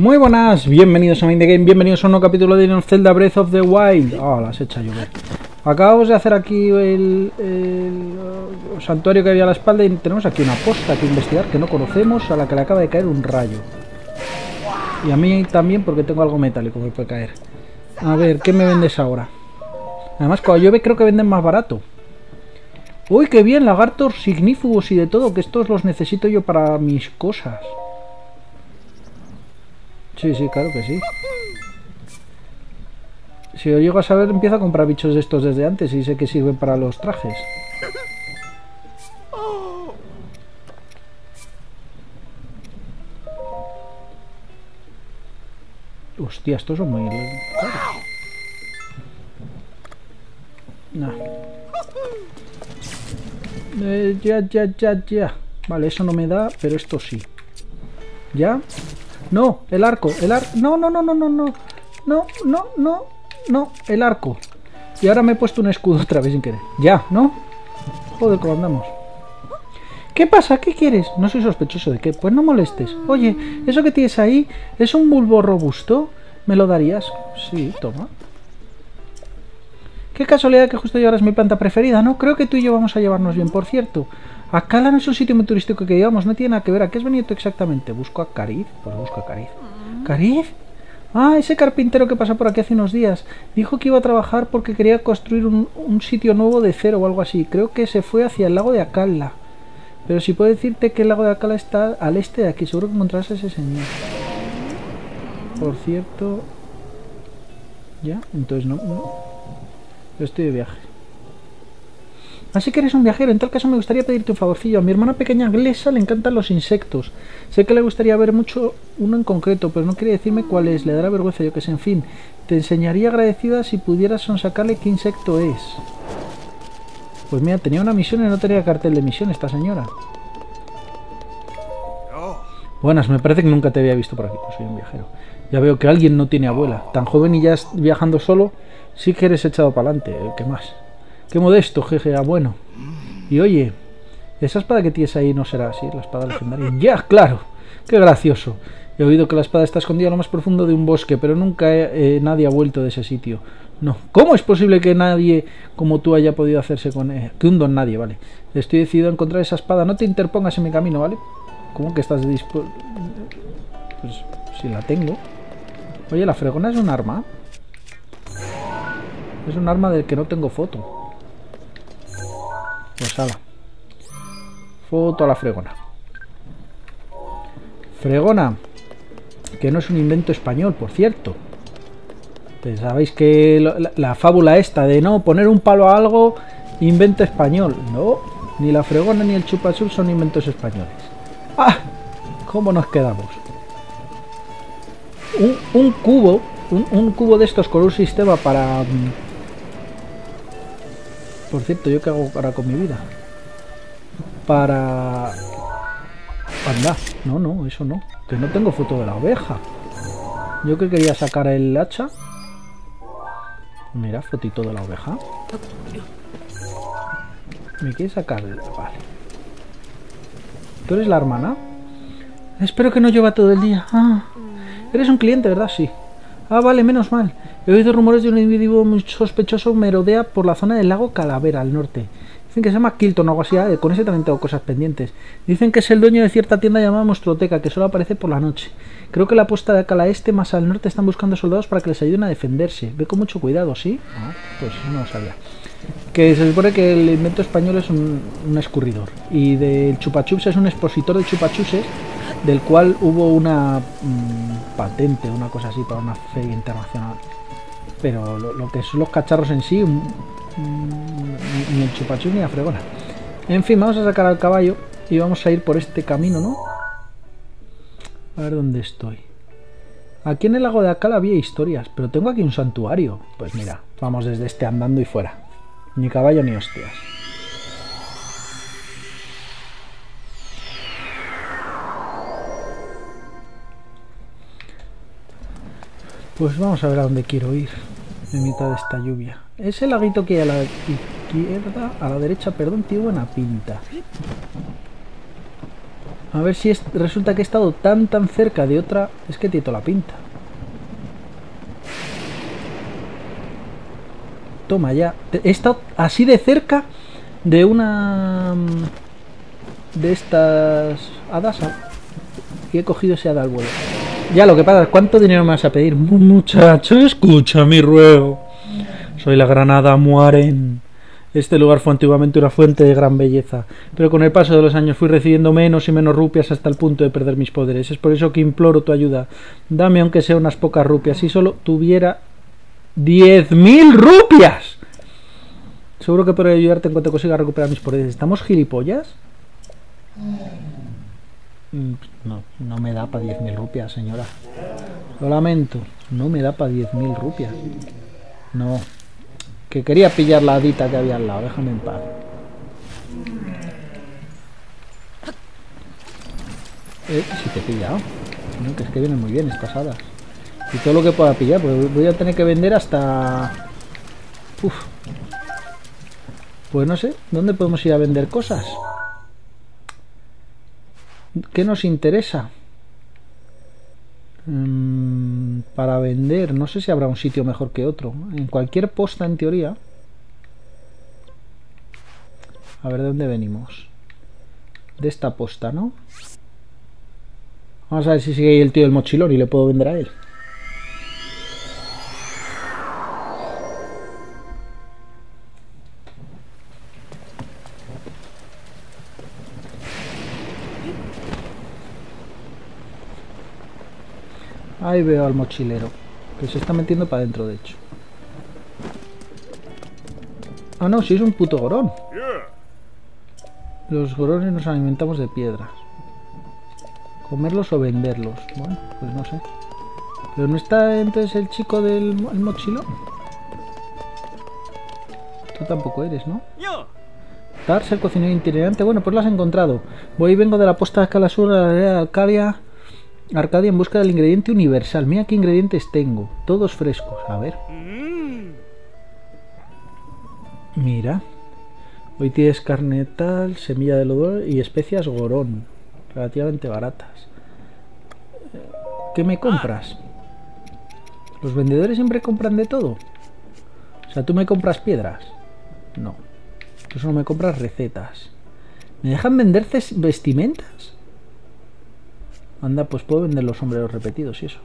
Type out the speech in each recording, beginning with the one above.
Muy buenas, bienvenidos a Mind the Game, bienvenidos a un nuevo capítulo de Legend Breath of the Wild. Ah, las hecha llover. Acabamos de hacer aquí el, el, uh, santuario que había a la espalda y tenemos aquí una posta que investigar que no conocemos, a la que le acaba de caer un rayo. Y a mí también porque tengo algo metálico que puede caer. A ver, ¿qué me vendes ahora? Además, cuando llueve creo que venden más barato. Uy, qué bien, lagartos signífugos y de todo, que estos los necesito yo para mis cosas. Sí, sí, claro que sí. Si lo llego a saber, empiezo a comprar bichos de estos desde antes y sé que sirven para los trajes. Hostia, estos son muy... Nah. Eh, ya, ya, ya, ya. Vale, eso no me da, pero esto sí. ¿Ya? No, el arco, el arco. No, no, no, no, no, no. No, no, no, no, el arco. Y ahora me he puesto un escudo otra vez sin querer. Ya, ¿no? Joder, cómo andamos. ¿Qué pasa? ¿Qué quieres? No soy sospechoso de qué. Pues no molestes. Oye, eso que tienes ahí es un bulbo robusto. ¿Me lo darías? Sí, toma. Qué casualidad que justo ahora es mi planta preferida, ¿no? Creo que tú y yo vamos a llevarnos bien, por cierto. Acala no es un sitio muy turístico que llevamos, no tiene nada que ver. ¿A qué has venido tú exactamente? ¿Busco a Cariz? Pues busco a Cariz. ¿Cariz? Ah, ese carpintero que pasó por aquí hace unos días. Dijo que iba a trabajar porque quería construir un, un sitio nuevo de cero o algo así. Creo que se fue hacia el lago de Acala. Pero si puedo decirte que el lago de Acala está al este de aquí, seguro que encontrarás a ese señor. Por cierto... ¿Ya? Entonces no... no. Yo estoy de viaje. Así que eres un viajero. En tal caso me gustaría pedirte un favorcillo. A mi hermana pequeña Glesa le encantan los insectos. Sé que le gustaría ver mucho uno en concreto, pero no quiere decirme cuál es. Le dará vergüenza, yo que sé. En fin, te enseñaría agradecida si pudieras sonsacarle qué insecto es. Pues mira, tenía una misión y no tenía cartel de misión esta señora. Buenas, me parece que nunca te había visto por aquí. Pues soy un viajero. Ya veo que alguien no tiene abuela. Tan joven y ya viajando solo, sí que eres echado para adelante. ¿Qué más? Qué modesto, jeje, ah, bueno. Y oye, esa espada que tienes ahí no será así, la espada legendaria. Ya, claro. Qué gracioso. He oído que la espada está escondida en lo más profundo de un bosque, pero nunca eh, nadie ha vuelto de ese sitio. No. ¿Cómo es posible que nadie como tú haya podido hacerse con ella? Que un don nadie, vale. Estoy decidido a encontrar esa espada. No te interpongas en mi camino, ¿vale? ¿Cómo que estás dispuesto? Pues si la tengo. Oye, la fregona es un arma. Es un arma del que no tengo foto. Pues. Foto a la fregona. Fregona. Que no es un invento español, por cierto. Sabéis que la, la, fábula esta de no poner un palo a algo, invento español. No, ni la fregona ni el chupachul son inventos españoles. ¡Ah! ¿Cómo nos quedamos? Un, cubo, un, un, cubo de estos con un sistema para... Por cierto, ¿yo qué hago ahora con mi vida? Para... Anda, no, no, eso no. Que no tengo foto de la oveja. Yo que quería sacar el hacha. Mira, fotito de la oveja. ¿Me quieres sacar? Vale. ¿Tú eres la hermana? Espero que no llueva todo el día. Ah, eres un cliente, ¿verdad? Sí. Ah, vale, menos mal. He oído rumores de un individuo muy sospechoso merodea por la zona del lago Calavera, al norte. Dicen que se llama Kilton o algo así. Ah, con ese también tengo cosas pendientes. Dicen que es el dueño de cierta tienda llamada Monstruoteca, que solo aparece por la noche. Creo que la posta de Cala Este, más al norte, están buscando soldados para que les ayuden a defenderse. Ve con mucho cuidado, ¿sí? Ah, pues no lo sabía. Que se supone que el invento español es un, escurridor. Y del chupachups es un expositor de chupachuses, del cual hubo una mmm, patente, una cosa así, para una feria internacional. Pero lo, que son los cacharros en sí, ni el chupachú ni la fregona. En fin, vamos a sacar al caballo y vamos a ir por este camino, ¿no? A ver dónde estoy. Aquí en el lago de Acal había historias, pero tengo aquí un santuario. Pues mira, vamos desde este andando y fuera. Ni caballo ni hostias. Pues vamos a ver a dónde quiero ir en mitad de esta lluvia. Ese laguito que hay a la izquierda, a la derecha, perdón, tiene buena pinta. A ver si es, resulta que he estado tan tan cerca de otra... Es que tiene toda la pinta. Toma ya. He estado así de cerca de una... mm, De estas hadas. Y he cogido ese hada al vuelo. Ya, lo que pasa, ¿cuánto dinero me vas a pedir? Mu- Muchacho, escucha mi ruego. Soy la granada Muaren. Este lugar fue antiguamente una fuente de gran belleza, pero con el paso de los años fui recibiendo menos y menos rupias hasta el punto de perder mis poderes. Es por eso que imploro tu ayuda. Dame aunque sea unas pocas rupias, si solo tuviera diez mil rupias. Seguro que podré ayudarte en cuanto consiga recuperar mis poderes. ¿Estamos gilipollas? Mm, No, no me da para 10.000 rupias, señora. Lo lamento, no me da para 10.000 rupias. No. Que quería pillar la hadita que había al lado, déjame en paz. Eh, si te he pillado. Que es que vienen muy bien estas hadas. Y todo lo que pueda pillar, pues voy a tener que vender hasta... Uf. Pues no sé, ¿dónde podemos ir a vender cosas? ¿Qué nos interesa? Mm, para vender, no sé si habrá un sitio mejor que otro. En cualquier posta, en teoría. A ver de dónde venimos. De esta posta, ¿no? Vamos a ver si sigue ahí el tío del mochilón y le puedo vender a él. Ahí veo al mochilero. Que se está metiendo para adentro, de hecho. Ah, no, si es un puto gorón. Los gorones nos alimentamos de piedras. Comerlos o venderlos. Bueno, pues no sé. Pero no está entonces el chico del el mochilón. Tú tampoco eres, ¿no? Tars, el cocinero itinerante. Bueno, pues lo has encontrado. Voy y vengo de la posta de Escalasur a la aldea de Arcadia, Arcadia en busca del ingrediente universal. Mira qué ingredientes tengo. Todos frescos. A ver. Mira. Hoy tienes carne tal, semilla de lodor y especias gorón. Relativamente baratas. ¿Qué me compras? ¿Los vendedores siempre compran de todo? O sea, ¿tú me compras piedras? No. Tú solo me compras recetas. ¿Me dejan vender vestimentas? Anda, pues puedo vender los sombreros repetidos y eso.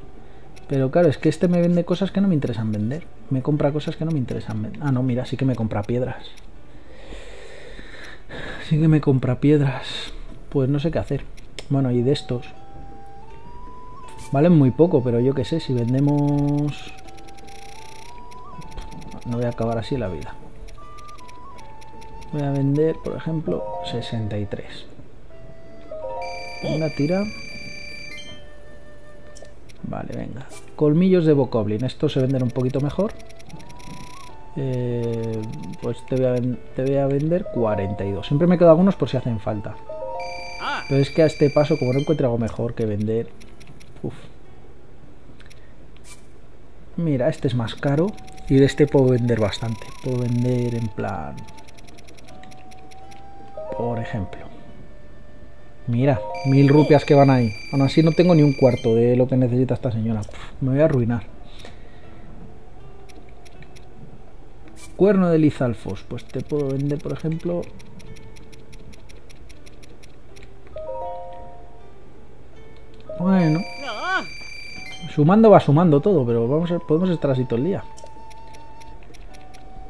Pero claro, es que este me vende cosas que no me interesan vender. Me compra cosas que no me interesan vender. Ah, no, mira, sí que me compra piedras. Sí que me compra piedras. Pues no sé qué hacer. Bueno, y de estos. Valen muy poco, pero yo qué sé, si vendemos... No voy a acabar así la vida. Voy a vender, por ejemplo, 63. Venga, tira. Vale, venga. Colmillos de Bokoblin. Estos se venden un poquito mejor. Eh, pues te voy, a te voy a vender 42. Siempre me quedo algunos por si hacen falta. Pero es que a este paso, como no encuentro algo mejor que vender... Uf. Mira, este es más caro. Y de este puedo vender bastante. Puedo vender en plan... Por ejemplo. Mira, mil rupias que van ahí. Aún así no tengo ni un cuarto de lo que necesita esta señora. Me voy a arruinar. Cuerno de Lizalfos. Pues te puedo vender, por ejemplo... Bueno. Sumando va sumando todo, pero vamos podemos estar así todo el día.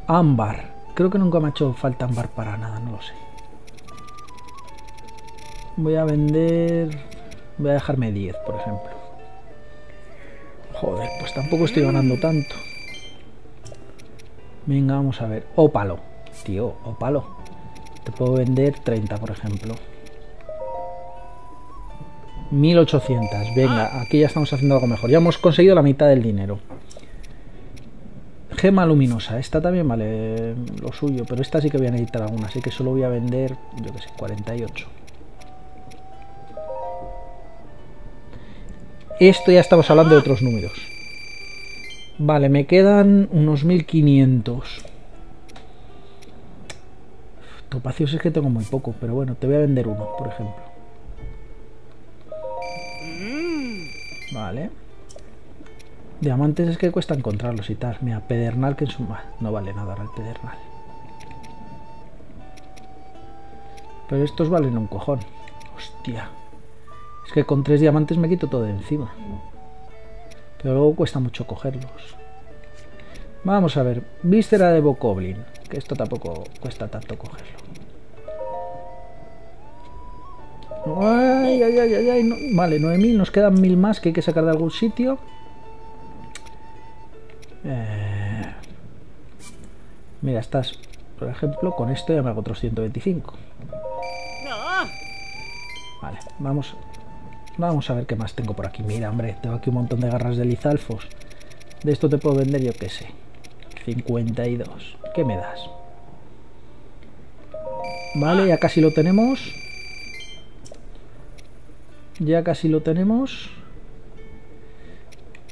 Ámbar. Creo que nunca me ha hecho falta ámbar para nada, no lo sé. Voy a vender... Voy a dejarme 10, por ejemplo. Joder, pues tampoco estoy ganando tanto. Venga, vamos a ver. Ópalo. Tío, ópalo. Te puedo vender 30, por ejemplo. 1800. Venga, aquí ya estamos haciendo algo mejor. Ya hemos conseguido la mitad del dinero. Gema luminosa. Esta también vale lo suyo, pero esta sí que voy a necesitar alguna. Así que solo voy a vender, yo que sé, 48. Esto ya estamos hablando de otros números. Vale, me quedan unos 1500. Topacios es que tengo muy poco, pero bueno, te voy a vender uno, por ejemplo. Vale. Diamantes es que cuesta encontrarlos y tal. Mira, pedernal que en su... No vale nada ahora el pedernal. Pero estos valen un cojón. Hostia. Es que con tres diamantes me quito todo de encima. Pero luego cuesta mucho cogerlos. Vamos a ver. Víscera de Bokoblin. Que esto tampoco cuesta tanto cogerlo. Ay, ay, ay, ay, ay. Vale, 9000. Nos quedan 1000 más que hay que sacar de algún sitio. Eh, mira, estás, por ejemplo, con esto ya me hago otros 125. Vale, vamos, vamos a ver qué más tengo por aquí. Mira, hombre, tengo aquí un montón de garras de lizalfos. De esto te puedo vender, yo qué sé. 52. ¿Qué me das? Vale, ya casi lo tenemos. Ya casi lo tenemos.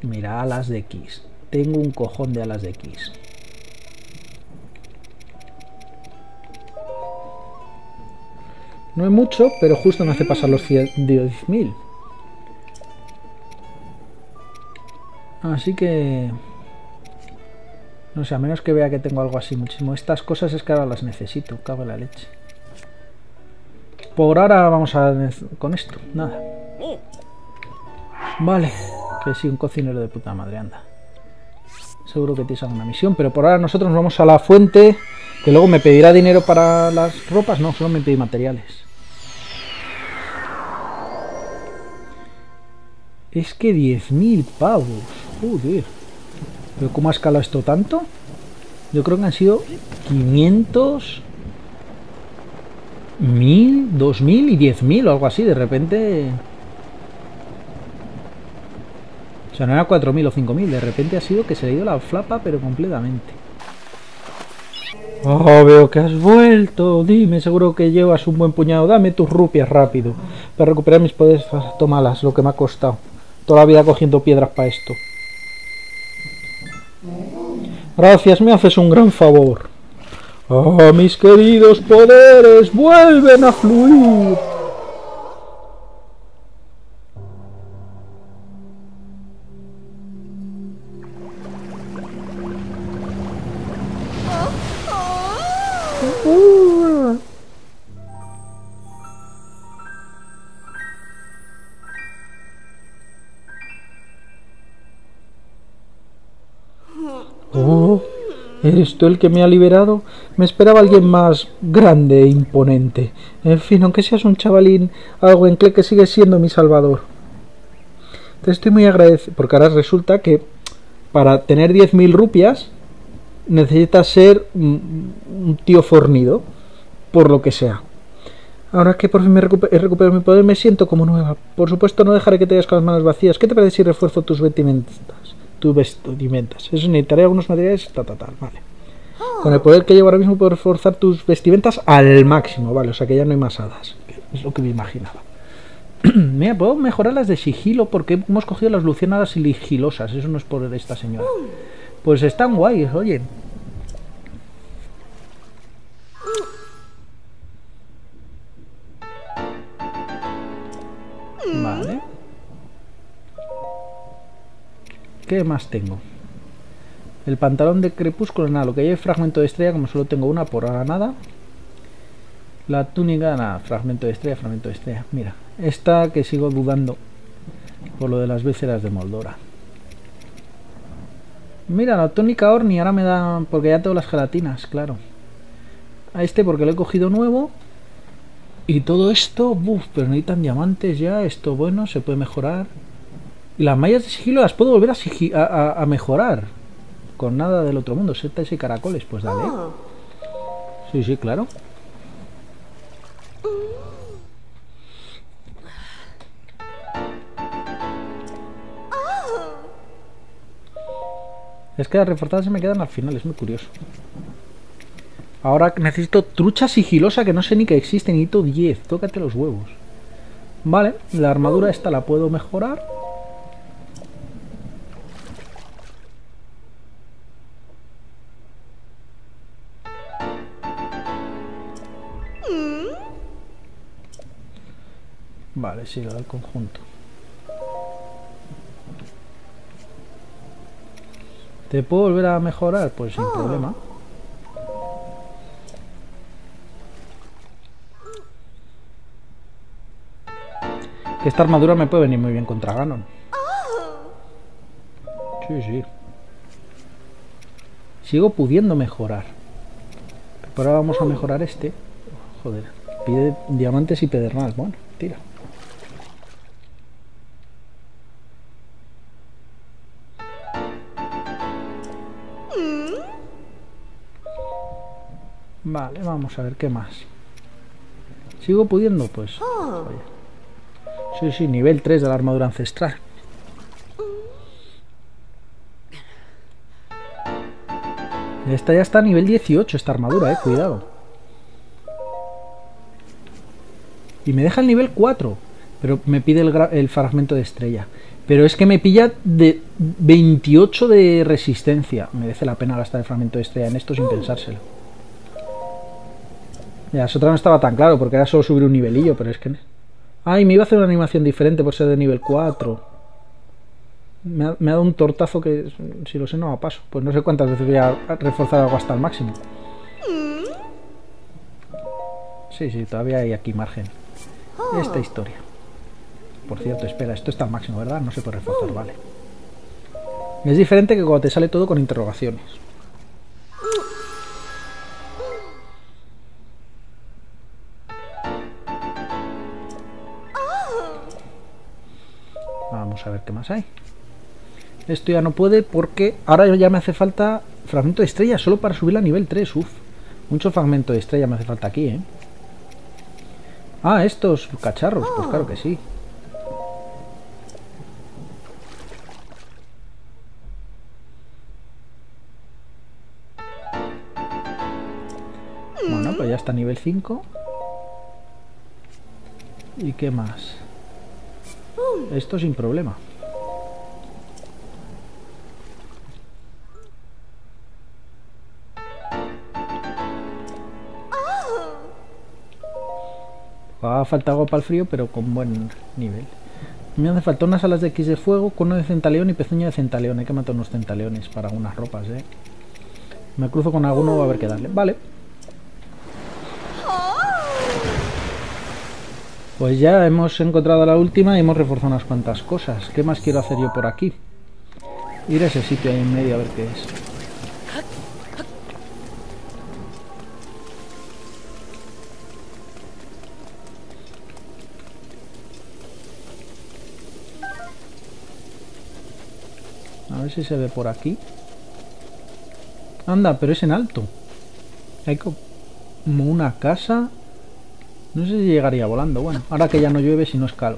Mira, alas de X. Tengo un cojón de alas de X. No es mucho, pero justo me hace pasar los 10.000. Así que... No sé, a menos que vea que tengo algo así muchísimo. Estas cosas es que ahora las necesito, cago en la leche. Por ahora vamos a... con esto, nada. Vale, que sí, un cocinero de puta madre, anda. Seguro que tienes alguna misión, pero por ahora nosotros nos vamos a la fuente, que luego me pedirá dinero para las ropas. No, solo me pide materiales. Es que 10.000 pavos. Joder. ¿Pero cómo ha escalado esto tanto? Yo creo que han sido 500... 1000, 2000 y 10.000 o algo así. De repente... O sea, no era 4.000 o 5.000. De repente ha sido que se le ha ido la flapa, pero completamente. Oh, veo que has vuelto. Dime, seguro que llevas un buen puñado. Dame tus rupias rápido. Para recuperar mis poderes, tómalas, lo que me ha costado. Toda la vida cogiendo piedras para esto. Gracias, me haces un gran favor. Oh, mis queridos poderes vuelven a fluir. Oh, ¿eres tú el que me ha liberado? Me esperaba alguien más grande e imponente. En fin, aunque seas un chavalín, algo en que sigue siendo mi salvador. Te estoy muy agradecido, porque ahora resulta que para tener 10.000 rupias necesitas ser un tío fornido, por lo que sea. Ahora que por fin me he recuperado mi poder, me siento como nueva. Por supuesto, no dejaré que te vayas con las manos vacías. ¿Qué te parece si refuerzo tus vestimentas? Tus vestimentas. Eso necesitaré algunos materiales, ta, ta, tal, vale. Con el poder que llevo ahora mismo puedo reforzar tus vestimentas al máximo, vale, o sea que ya no hay más hadas. Es lo que me imaginaba. Mira, puedo mejorar las de sigilo porque hemos cogido las luciérnagas sigilosas. Eso no es por esta señora. Pues están guays, oye. ¿Qué más tengo? El pantalón de crepúsculo, nada. Lo que hay fragmento de estrella, como solo tengo una, por ahora nada. La túnica, nada. Fragmento de estrella, fragmento de estrella. Mira, esta que sigo dudando por lo de las vísceras de Moldora. Mira, la túnica Orni ahora me da... Porque ya tengo las gelatinas, claro. A este porque lo he cogido nuevo. Y todo esto... Uf, pero necesitan diamantes ya. Esto, bueno, se puede mejorar. Y las mallas de sigilo las puedo volver a, a, mejorar. Con nada del otro mundo. Setas y caracoles, pues dale. Ah. Sí, sí, claro. Es que las reforzadas se me quedan al final, es muy curioso. Ahora necesito trucha sigilosa que no sé ni que existe, necesito 10. Tócate los huevos. Vale, la armadura esta la puedo mejorar. Sí, lo del conjunto. ¿Te puedo volver a mejorar? Pues sin problema. Que esta armadura me puede venir muy bien contra Ganon. Sí, sí. Sigo pudiendo mejorar. Pero ahora vamos a mejorar este. Joder. Pide diamantes y pedernal. Bueno, tira. Vale, vamos a ver qué más. ¿Sigo pudiendo? Pues... Sí, sí, nivel 3 de la armadura ancestral. Esta ya está a nivel 18, esta armadura, eh, cuidado. Y me deja el nivel 4, pero me pide el, el fragmento de estrella. Pero es que me pilla de 28 de resistencia. Merece la pena gastar el fragmento de estrella en esto sin pensárselo. Ya, eso no estaba tan claro, porque era solo subir un nivelillo, pero es que... Ay, me iba a hacer una animación diferente por ser de nivel 4. Me ha, dado un tortazo que, si lo sé, no a paso. Pues no sé cuántas veces voy a reforzar algo hasta el máximo. Sí, sí, todavía hay aquí margen. Esta historia. Por cierto, espera, esto está al máximo, ¿verdad? No se puede reforzar, vale. Es diferente que cuando te sale todo con interrogaciones. A ver qué más hay. Esto ya no puede porque ahora ya me hace falta fragmento de estrella solo para subir a nivel 3. Uf, mucho fragmento de estrella me hace falta aquí, ¿eh? Ah, estos cacharros, pues claro que sí. Bueno, pues ya está nivel 5. ¿Y qué más? Esto sin problema. Va falta agua para el frío, pero con buen nivel. Me hace falta unas alas de X de fuego, cono de centaleón y pezuña de centaleón. Hay que matar unos centaleones para unas ropas, ¿eh? Me cruzo con alguno, va a haber que darle. Vale. Pues ya hemos encontrado la última y hemos reforzado unas cuantas cosas. ¿Qué más quiero hacer yo por aquí? Ir a ese sitio ahí en medio a ver qué es. A ver si se ve por aquí. Anda, pero es en alto. Hay como una casa. No sé si llegaría volando. Bueno, ahora que ya no llueve, si no es calo.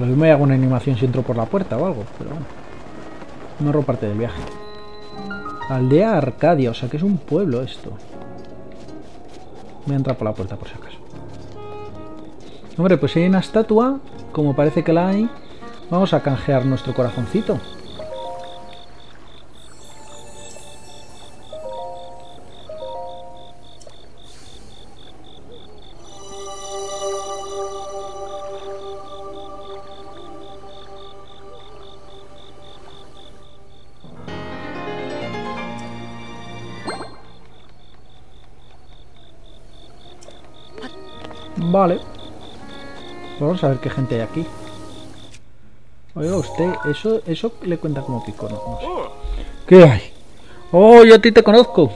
Lo mismo hago una animación si entro por la puerta o algo, pero bueno. No hago parte del viaje. Aldea Arcadia, o sea que es un pueblo esto. Voy a entrar por la puerta por si acaso. Hombre, pues si hay una estatua, como parece que la hay, vamos a canjear nuestro corazoncito. Vale. Vamos a ver qué gente hay aquí. Oiga usted, eso, eso le cuenta como pico, no, ¿Qué hay? Oh, yo a ti te conozco.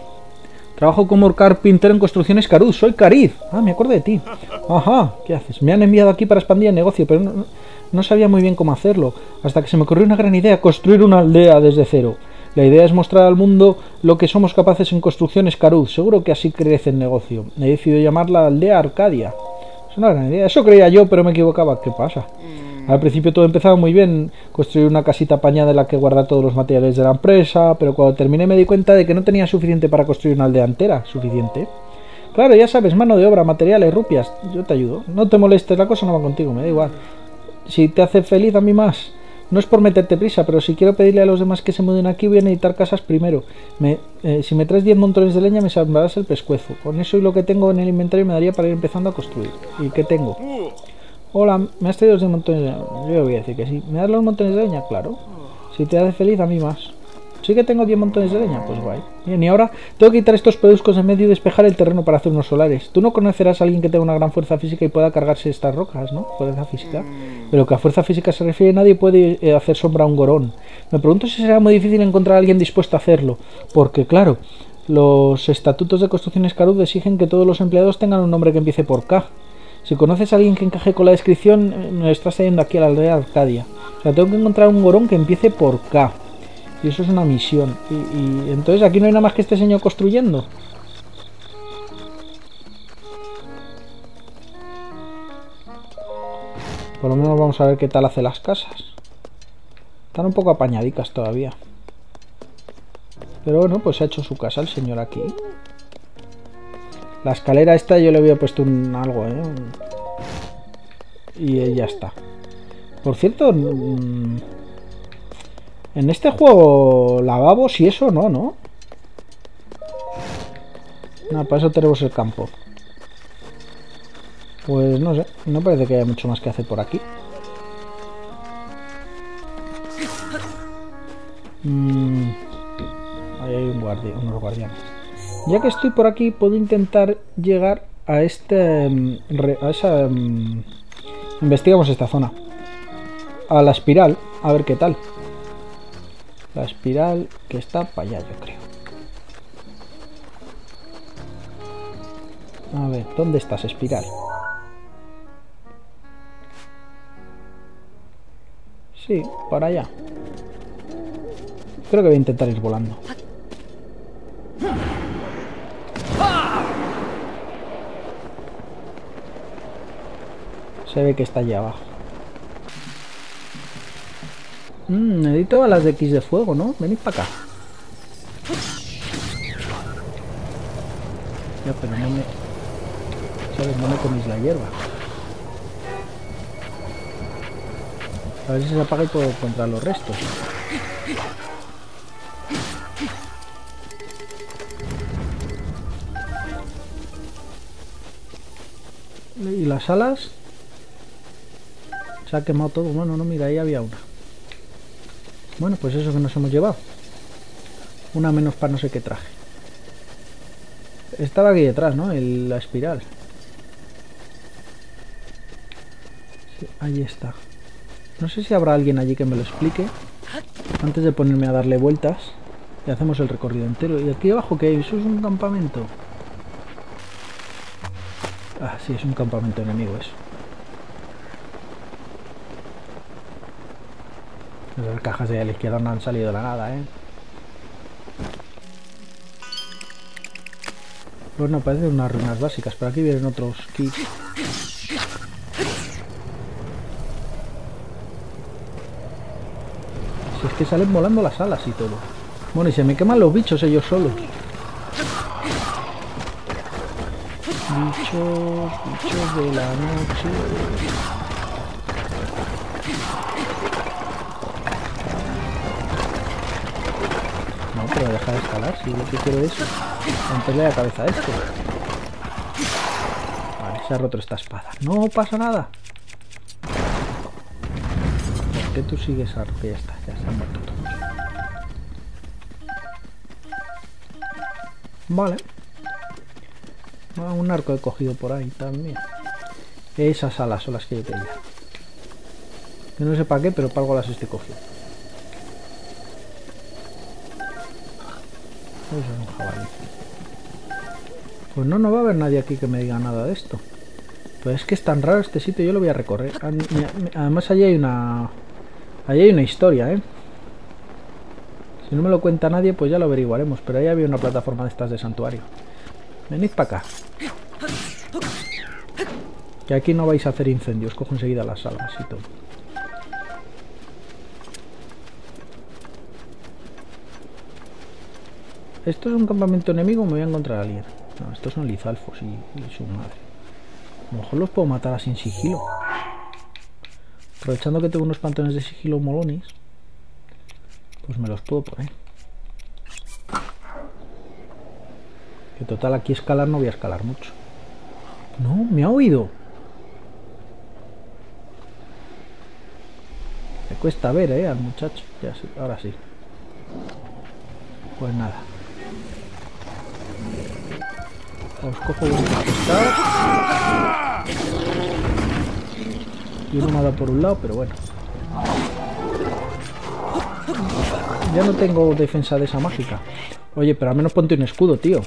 Trabajo como carpintero en construcciones Caruz. Soy Cariz. Ah, me acuerdo de ti. Ajá, ¿qué haces? Me han enviado aquí para expandir el negocio, pero no, no sabía muy bien cómo hacerlo. Hasta que se me ocurrió una gran idea, construir una aldea desde cero. La idea es mostrar al mundo lo que somos capaces en construcciones Caruz. Seguro que así crece el negocio. He decidido llamarla Aldea Arcadia. Es una gran idea. Eso creía yo, pero me equivocaba. ¿Qué pasa? Mm. Al principio todo empezaba muy bien, construir una casita apañada en la que guardar todos los materiales de la empresa, pero cuando terminé me di cuenta de que no tenía suficiente para construir una aldea entera. Suficiente. Claro, ya sabes, mano de obra, materiales, rupias. Yo te ayudo. No te molestes, la cosa no va contigo, me da igual. Si te hace feliz a mí más. No es por meterte prisa, pero si quiero pedirle a los demás que se muden aquí, voy a necesitar casas primero. Me, eh, si me traes 10 montones de leña, me salvarás el pescuezo. Con eso y lo que tengo en el inventario me daría para ir empezando a construir. ¿Y qué tengo? Hola, ¿me has traído los montones de Yo voy a decir que sí. ¿Me das los montones de leña? Claro. Si te hace feliz, a mí más. Sí que tengo 10 montones de leña, pues guay. Bien, y ahora tengo que quitar estos peduscos en medio y despejar el terreno para hacer unos solares. Tú no conocerás a alguien que tenga una gran fuerza física y pueda cargarse estas rocas, ¿no? Fuerza física. Pero que a fuerza física se refiere, nadie puede eh, hacer sombra a un gorón. Me pregunto si será muy difícil encontrar a alguien dispuesto a hacerlo. Porque, claro, los estatutos de construcciones Carud exigen que todos los empleados tengan un nombre que empiece por K. Si conoces a alguien que encaje con la descripción, eh, me estás trayendo aquí a la aldea de Arcadia. O sea, tengo que encontrar un gorón que empiece por K. Y eso es una misión. Y, entonces aquí no hay nada más que este señor construyendo. Por lo menos vamos a ver qué tal hace las casas. Están un poco apañadicas todavía. Pero bueno, pues ha hecho su casa el señor aquí. La escalera esta yo le había puesto un algo, ¿eh? Y ya está. Por cierto, mm, en este juego lavabos y eso no, ¿no? No, para eso tenemos el campo. Pues no sé, no parece que haya mucho más que hacer por aquí. Mm, ahí hay un guardia, unos guardianes. Ya que estoy por aquí, puedo intentar llegar a este... Mm, a esa... Mm, investigamos esta zona. A la espiral, a ver qué tal. La espiral que está para allá, yo creo. A ver, ¿dónde estás, espiral? Sí, para allá. Creo que voy a intentar ir volando. Se ve que está allá abajo. Mmm, necesito las de X de fuego, ¿no? Venid para acá. Ya, pero no me... ¿Sabes? No me coméis la hierba. A ver si se apaga y puedo encontrar los restos. ¿Y las alas? Se ha quemado todo. Bueno, no, mira, ahí había una. Bueno, pues eso que nos hemos llevado. Una menos para no sé qué traje. Estaba aquí detrás, ¿no? la espiral. ahí está. No sé si habrá alguien allí que me lo explique. Antes de ponerme a darle vueltas. Y hacemos el recorrido entero. ¿Y aquí abajo qué hay? ¿Eso es un campamento? Ah, sí, es un campamento enemigo eso. Las cajas de la izquierda no han salido de la nada, ¿eh? Bueno, parecen unas ruinas básicas, pero aquí vienen otros kits. Si es que salen volando las alas y todo. Bueno, y se me queman los bichos ellos solos. Bichos, bichos de la noche. Pero deja de escalar, si lo que quiero es romperle la cabeza a esto. Vale, se ha roto esta espada. No pasa nada. ¿Por qué tú sigues a Ya está, ya se han muerto todos. Vale. Ah, un arco he cogido por ahí también. Esas alas son las que yo quería. Yo no sé para qué, pero para algo las estoy cogiendo. Pues no, no va a haber nadie aquí que me diga nada de esto. Pues es que es tan raro este sitio, yo lo voy a recorrer. Ah, además allí hay una... Allí hay una historia, ¿eh? Si no me lo cuenta nadie, pues ya lo averiguaremos. Pero ahí había una plataforma de estas de santuario. Venid para acá. Que aquí no vais a hacer incendios. Cojo enseguida las salas y todo. ¿Esto es un campamento enemigo me voy a encontrar a alguien? No, estos son lizalfos y, su madre. A lo mejor los puedo matar así en sigilo. Aprovechando que tengo unos pantalones de sigilo molonis, pues me los puedo poner. Que total aquí escalar no voy a escalar mucho. No, me ha oído. cuesta ver, ¿eh? Al muchacho. Ya sí, ahora sí. Pues nada. Os cojo vuestros pescados. Y uno me ha dado por un lado, pero bueno. Ya no tengo defensa de esa mágica. Oye, pero al menos ponte un escudo, tío.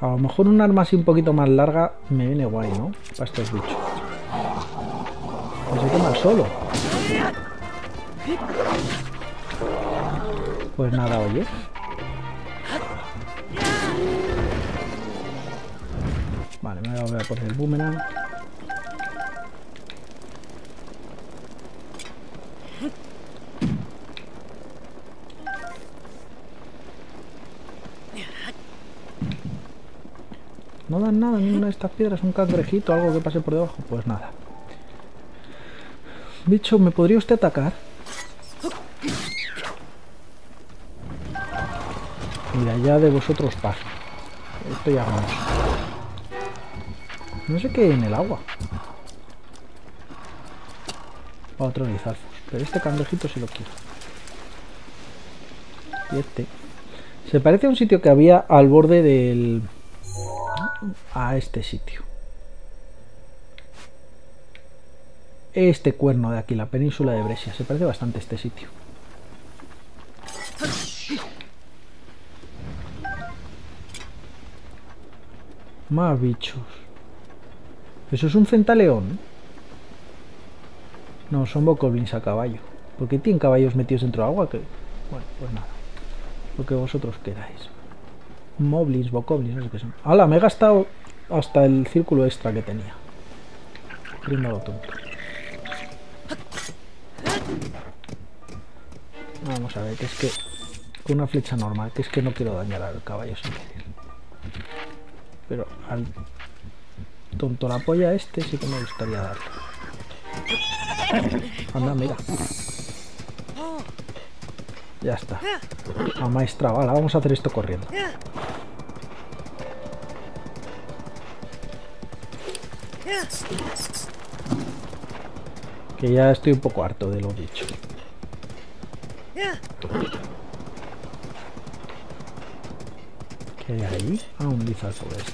A lo mejor un arma así un poquito más larga me viene guay, ¿no? Para estos bichos. Pues se quema solo. Pues nada, oye. Vale, me voy a poner el boomerang. No dan nada, ninguna de estas piedras, un cangrejito, algo que pase por debajo. Pues nada. Bicho, ¿me podría usted atacar? Mira, ya de vosotros paso. Esto ya vamos. No sé qué en el agua. Otro Lizalfos. Pero este cangrejito sí lo quiero. Y este. Se parece a un sitio que había al borde del... A este sitio. Este cuerno de aquí, la península de Brescia. Se parece bastante a este sitio. Más bichos. ¿Eso es un centaleón? No, son bokoblins a caballo. ¿Por qué tienen caballos metidos dentro del agua? Que... Bueno, pues nada. Lo que vosotros queráis. Moblins, bokoblins, no sé qué son. ¡Hala! Me he gastado hasta el círculo extra que tenía. Primero tonto. Vamos a ver, que es que... Con una flecha normal, que es que no quiero dañar al caballo sin querer. Pero al tonto la polla este sí que me gustaría darle. Anda, mira. Ya está. A maestra, vale, vamos a hacer esto corriendo. Que ya estoy un poco harto de lo dicho. ¿Qué hay ahí? Ah, un lizazo este.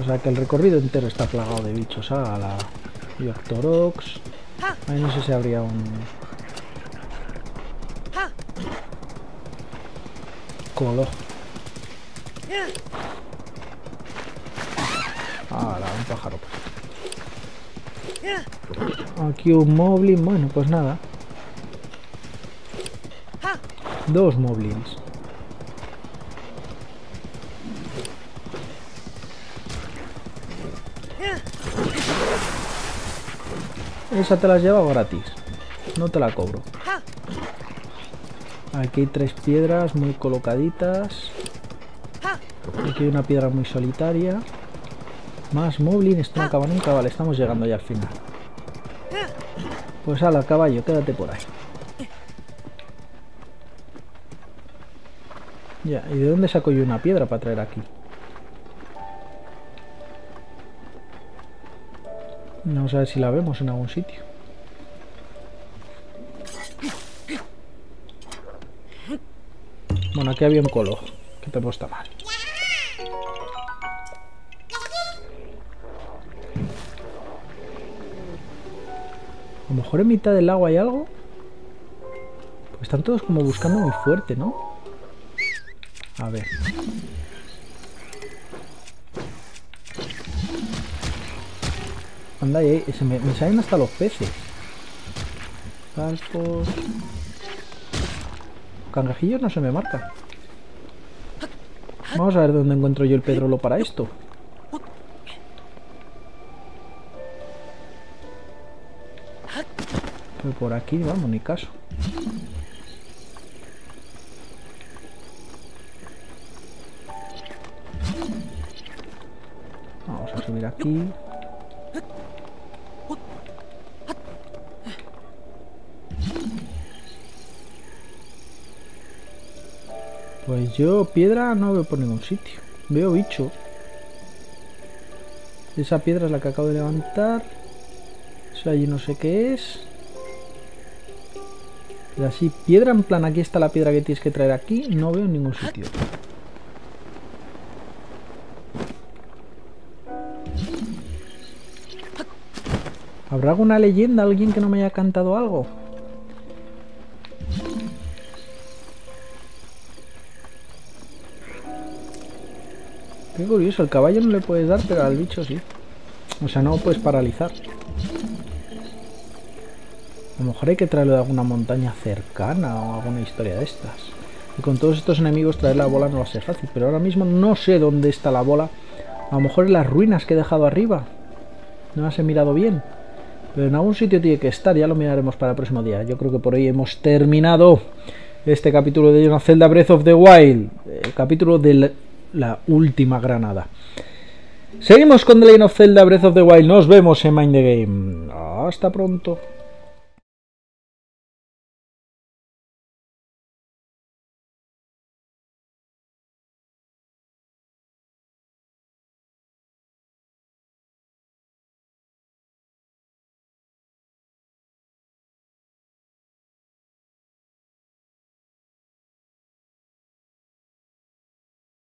O sea que el recorrido entero está plagado de bichos. Ah, la Yoctorox. Ahí no sé si habría un... Colo. Ah, un pájaro. Aquí un moblin. Bueno, pues nada. Dos moblins. Esa te la lleva gratis. No te la cobro. Aquí hay tres piedras muy colocaditas. Aquí hay una piedra muy solitaria. Más Moblin, esto no acaba nunca. Vale, estamos llegando ya al final. Pues ala, caballo, quédate por ahí. Ya, ¿y de dónde saco yo una piedra para traer aquí? Vamos a ver si la vemos en algún sitio. Bueno, aquí había un colo. Que te puesto mal. A lo mejor en mitad del agua hay algo. Pues están todos como buscando muy fuerte, ¿no? A ver. Anda, ahí, se me, salen hasta los peces. Salpos. Cangrejillos no se me marca. Vamos a ver dónde encuentro yo el pedrolo para esto. Por aquí, vamos, ni caso. Aquí. Pues yo piedra no veo por ningún sitio. Veo bicho. Esa piedra es la que acabo de levantar. Eso allí no sé qué es. Pero así, piedra en plan, aquí está la piedra que tienes que traer aquí. No veo en ningún sitio. ¿Habrá alguna leyenda, alguien que no me haya cantado algo? Qué curioso, el caballo no le puedes dar, pero al bicho sí. O sea, no puedes paralizar. A lo mejor hay que traerlo de alguna montaña cercana o alguna historia de estas. Y con todos estos enemigos traer la bola no va a ser fácil. Pero ahora mismo no sé dónde está la bola. A lo mejor en las ruinas que he dejado arriba. No las he mirado bien. Pero en algún sitio tiene que estar. Ya lo miraremos para el próximo día. Yo creo que por hoy hemos terminado este capítulo de Zelda Breath of the Wild. El capítulo de la última granada. Seguimos con The Legend of Zelda Breath of the Wild. Nos vemos en Mind the Game. Hasta pronto.